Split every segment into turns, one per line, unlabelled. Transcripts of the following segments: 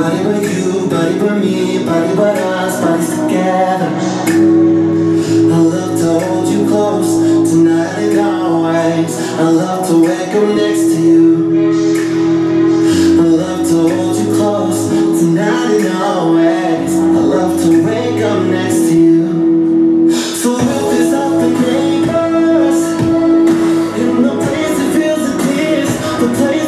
Nobody but you, body but me, body but us, bodies together. I love to hold you close tonight and always. I love to wake up next to you. I love to hold you close tonight and always. I love to wake up next to you. So up neighbors. In the place that feels the tears, the place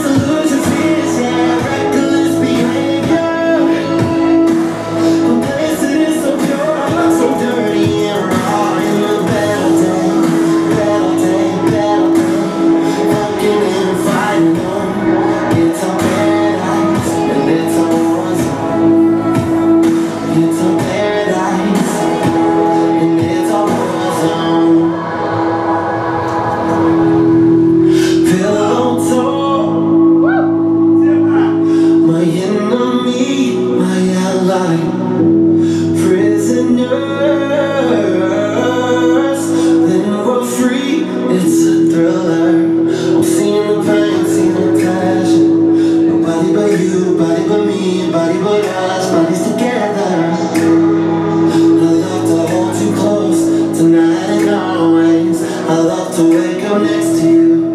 Everybody but us, bodies together. I love to hold you close, tonight and always I love to wake up next to you.